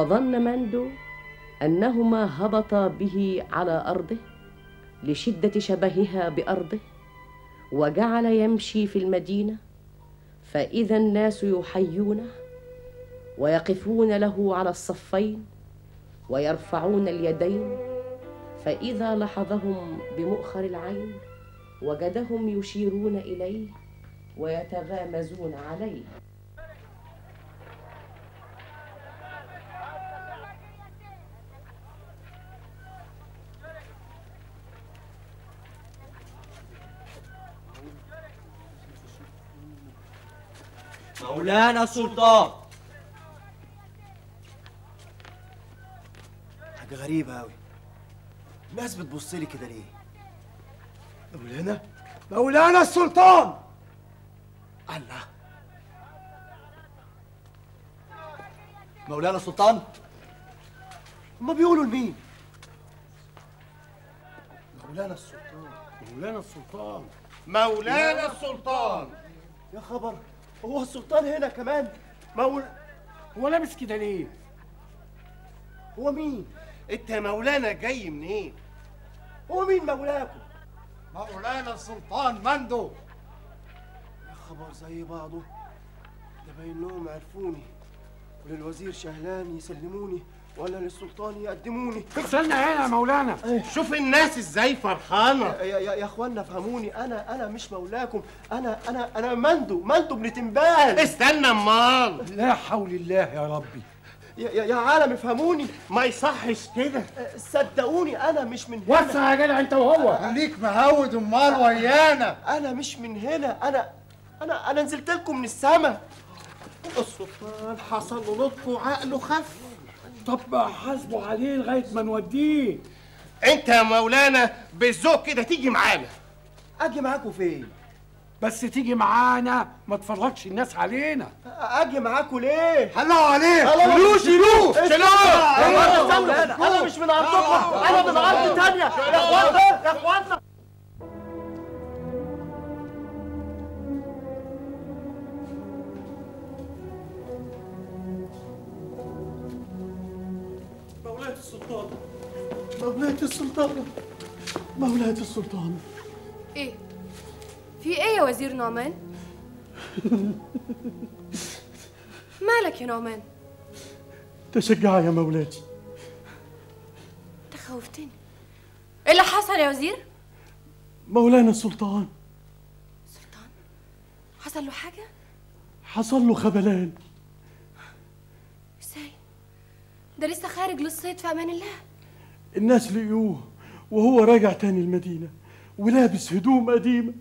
وظن مندو أنهما هبطا به على أرضه لشدة شبهها بأرضه وجعل يمشي في المدينة فإذا الناس يحيونه ويقفون له على الصفين ويرفعون اليدين فإذا لحظهم بمؤخر العين وجدهم يشيرون إليه ويتغامزون عليه. مولانا السلطان حاجة غريبة أوي. الناس بتبص لي كده ليه؟ مولانا؟ مولانا السلطان الله. مولانا السلطان هما بيقولوا لمين؟ مولانا السلطان مولانا السلطان مولانا السلطان يا خبر! هو السلطان هنا كمان مول هو لابس كده ليه؟ هو مين؟ انت يا مولانا جاي منين؟ هو مين مولاكم؟ مولانا السلطان مندو يا خبر زي بعضه ده باين لهم عرفوني وللوزير شهلان يسلموني ولا للسلطان يقدموني. استنى هنا يا مولانا. شوف الناس إزاي فرحانة. يا, يا, يا اخوانا فهموني. أنا أنا مش مولاكم. أنا أنا أنا مندو. مندو ابن تنبال. استنى أمال. لا حول الله يا ربي. يا, يا, يا عالم افهموني ما يصحش كده. صدقوني أنا مش من هنا. وسع يا جدع أنت وهو. خليك مهود امال ويانا. أنا مش من هنا. أنا أنا أنا نزلت لكم من السما. السلطان حصل له لطف وعقله خف. طب حاسبوا عليه لغاية ما نوديه. انت يا مولانا بالذوق كده تيجي معانا. أجي معاكم فين؟ بس تيجي معانا ما تفرجش الناس علينا. أجي معاكم ليه؟ عليه خلاص. شيلوه شيلوه شيلوه أنا مش من ارضكم أنا من ارض تانية يا اخوانا يا اخوانا مولاة السلطان. مولاة السلطان. مولاة السلطان. إيه؟ في إيه يا وزير نعمان؟ مالك يا نعمان؟ تشجعي يا مولاتي. انت خوفتني إيه اللي حصل يا وزير؟ مولانا السلطان سلطان حصل له حاجة؟ حصل له خبلان إزاي ده لسه خارج للصيد في أمان الله. الناس لقيوه وهو راجع تاني المدينة ولابس هدوم قديمة.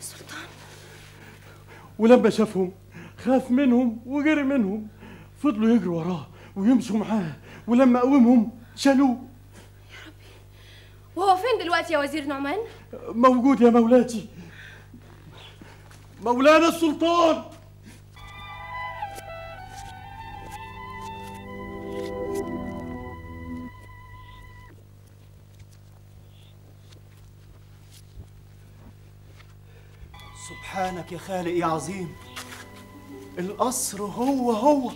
سلطان. ولما شافهم خاف منهم وجري منهم. فضلوا يجروا وراه ويمشوا معاه ولما قومهم شالوه. وهو فين دلوقتي يا وزير نعمان؟ موجود يا مولاتي. مولانا السلطان! سبحانك يا خالق يا عظيم. القصر هو هو.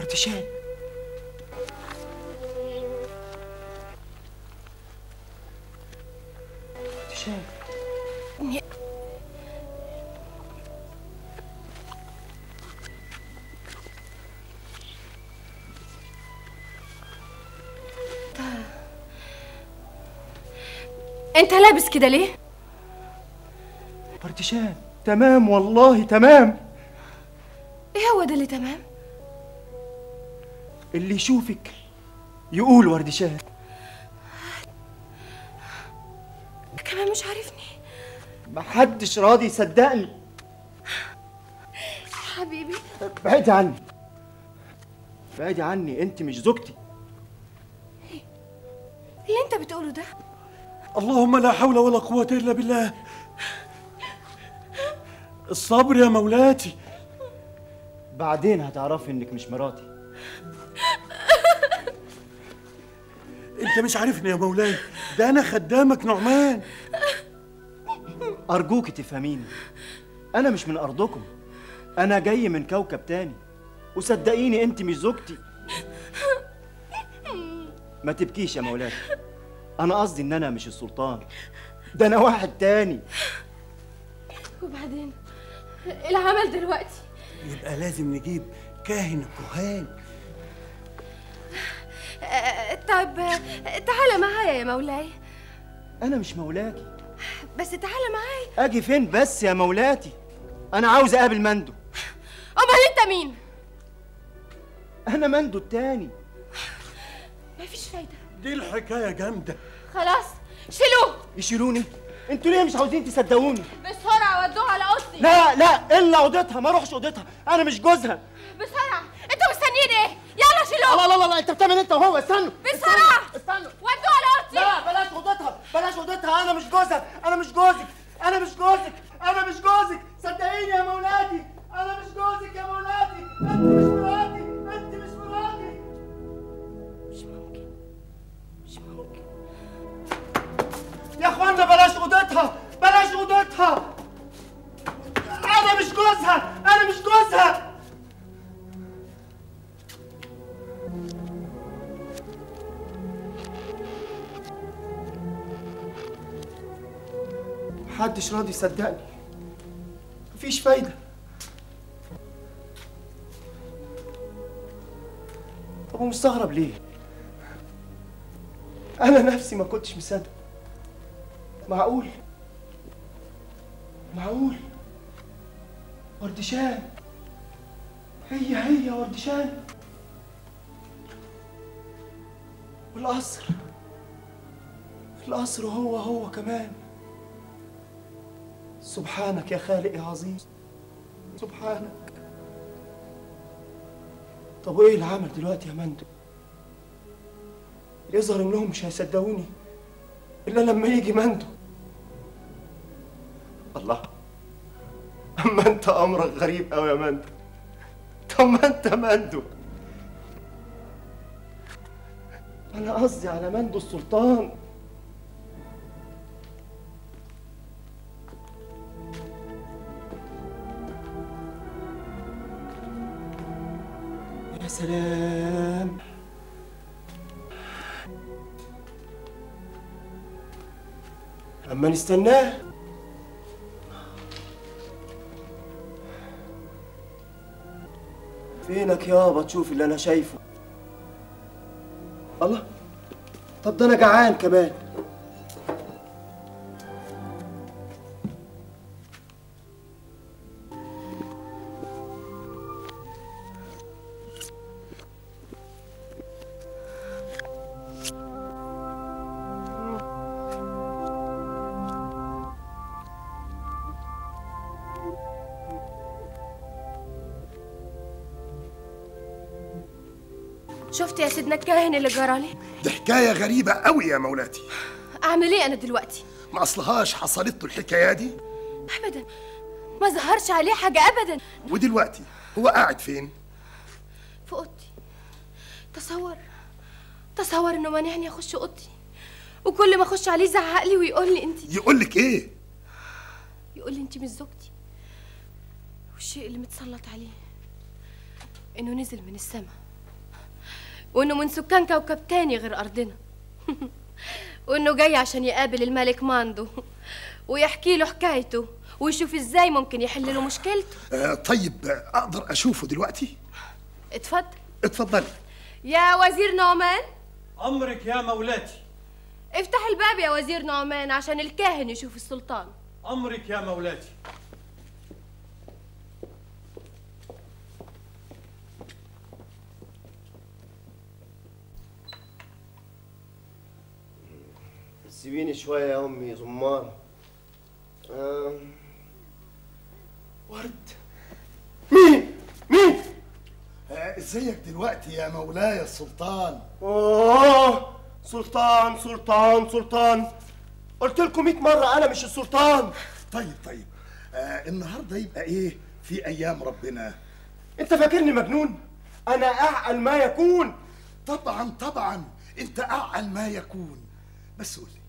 أرتشان. انت لابس كده ليه؟ ارتشان تمام والله تمام. إيه هو ده اللي تمام؟ اللي يشوفك يقول وردشان كمان مش عارفني. محدش راضي يصدقني. حبيبي. بعدي عني. بعدي عني. انت مش زوجتي. اللي انت بتقوله ده؟ اللهم لا حول ولا قوة إلا بالله. الصبر يا مولاتي. بعدين هتعرفي إنك مش مراتي. أنت مش عارفني يا مولاي. ده أنا خدامك نعمان. أرجوك تفهميني. أنا مش من أرضكم. أنا جاي من كوكب تاني. وصدقيني أنت مش زوجتي. ما تبكيش يا مولاي. أنا قصدي إن أنا مش السلطان. ده أنا واحد تاني. وبعدين العمل دلوقتي. يبقى لازم نجيب كاهن الكهان طب تعالى معايا يا مولاي. أنا مش مولاكي. بس تعالى معايا. أجي فين بس يا مولاتي؟ أنا عاوز أقابل مندو. أمال أنت مين؟ أنا مندو التاني. مفيش فايده دي الحكاية جامدة. خلاص شيلوه. يشيلوني؟ أنتوا ليه مش عاوزين تصدقوني؟ بسرعة ودوه على اوضتي لا لا الا اوضتها ما اروحش اوضتها أنا مش جوزها. بسرعة. أنتوا مستنيين إيه؟ يلا شيلوه. لا لا لا لا انت بتعمل انت وهو استنوا. بسرعة. استنوا ودوه على اوضتي لا بلاش اوضتها بلاش اوضتها أنا مش جوزها أنا مش جوزك أنا مش جوزك أنا مش جوزك. صدقيني يا مولاتي. محدش راضي يصدقني. مفيش فايدة. طب ومستغرب ليه؟ أنا نفسي ما كنتش مصدق. معقول؟ معقول؟ وردشان. هي هي وردشان. والقصر. القصر هو هو كمان. سبحانك يا خالق يا عظيم. سبحانك. طب وإيه العمل دلوقتي يا مندو يظهر إنهم مش هيصدقوني إلا لما يجي مندو الله أما أنت أمرك غريب قوي يا مندو طب ما أنت مندو أنا قصدي على مندو السلطان. سلام أما نستناه. فينك يابا تشوف اللي أنا شايفه. الله طب ده أنا جعان كمان. شفت يا سيدنا الكاهن اللي جرالي دي حكاية غريبة قوي يا مولاتي. أعمل إيه أنا دلوقتي؟ ما أصلهاش حصلت له الحكاية دي. ابدا. ما ظهرش عليه حاجة ابدا. ودلوقتي هو قاعد فين؟ في أوضتي. تصور تصور إنه مانعني أخش أوضتي. وكل ما أخش عليه يزعق لي ويقول لي انت يقول لك إيه؟ يقول لي انت مش زوجتي. والشيء اللي متسلط عليه إنه نزل من السماء. وإنه من سكان كوكب تاني غير أرضنا. وإنه جاي عشان يقابل الملك ماندو ويحكي له حكايته ويشوف إزاي ممكن يحل له مشكلته. آه طيب أقدر أشوفه دلوقتي؟ اتفضل. اتفضلي. يا وزير نعمان. أمرك يا مولاتي. افتح الباب يا وزير نعمان عشان الكاهن يشوف السلطان. أمرك يا مولاتي. سيبيني شوية يا أمي زمار. آه. ورد. مين؟ مين؟ آه، إزيك دلوقتي يا مولاي السلطان أوه سلطان سلطان سلطان. قلت لكم 100 مرة أنا مش السلطان. طيب طيب. آه النهارده يبقى إيه في أيام ربنا؟ أنت فاكرني مجنون؟ أنا أعقل ما يكون. طبعا طبعا. أنت أعقل ما يكون. بس قول لي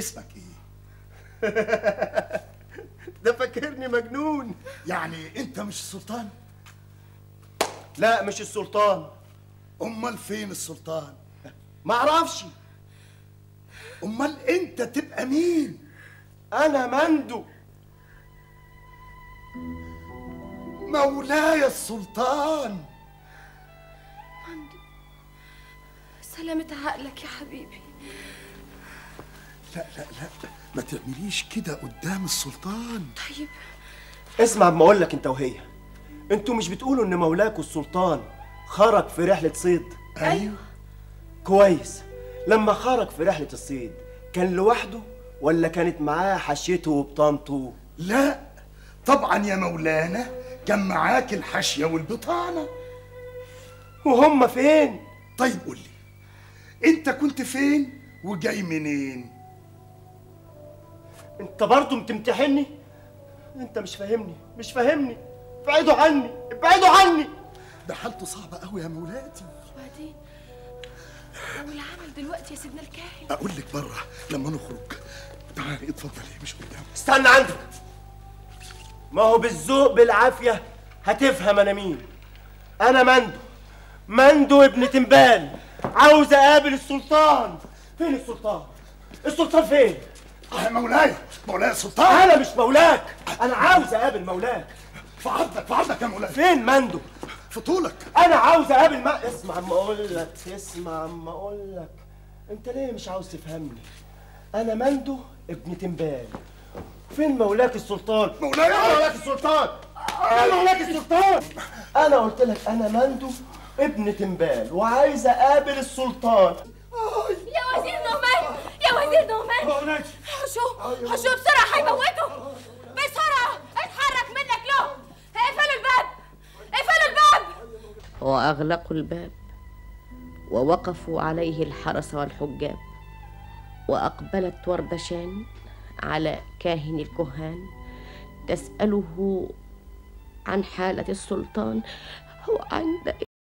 اسمك إيه؟ ده فاكرني مجنون. يعني انت مش السلطان؟ لا مش السلطان. امال فين السلطان؟ ما أعرفش. امال انت تبقى مين؟ أنا مندو. مولاي السلطان. سلامة عقلك يا حبيبي. لا لا لا. ما تعمليش كده قدام السلطان. طيب. اسمع ما أقول لك أنت وهي. أنتوا مش بتقولوا إن مولاكوا السلطان خرج في رحلة صيد؟ أيوه. كويس. لما خرج في رحلة الصيد كان لوحده ولا كانت معاه حشيته وبطانته؟ لا. طبعا يا مولانا كان معاك الحاشيه والبطانة. وهم فين؟ طيب قول لي أنت كنت فين وجاي منين؟ انت برضه بتمتحني؟ انت مش فاهمني مش فاهمني. ابعدوا عني ابعدوا عني. ده حالته صعبة قوي يا مولاتي. وبعدين؟ والعمل دلوقتي يا سيدنا الكاهن. أقول لك بره لما نخرج. تعالي اتفضلي مش قدام استنى عندك. ما هو بالذوق بالعافية هتفهم أنا مين. أنا مندو. مندو ابن تنبال عاوز أقابل السلطان. فين السلطان؟ السلطان فين؟ آه يا مولاي مولاي السلطان. أنا مش مولاك أنا عاوز أقابل مولاك. في عرضك في عرضك يا مولاي. فين مندو؟ في طولك. أنا عاوز أقابل ما اسمع أما أقول لك اسمع أما أقول لك. أنت ليه مش عاوز تفهمني؟ أنا مندو ابن تنبال. فين مولاك السلطان؟ مولاي مولاك السلطان؟ أنا مولاك السلطان؟ أنا قلت لك أنا مندو ابن تنبال وعايز أقابل السلطان. يا وزير وزير نعمان حشو حشو بسرعة هيموته بسرعة اتحرك منك له اقفلوا الباب اقفلوا الباب. وأغلقوا الباب ووقفوا عليه الحرس والحجاب وأقبلت وردشان على كاهن الكهان تسأله عن حالة السلطان. وعند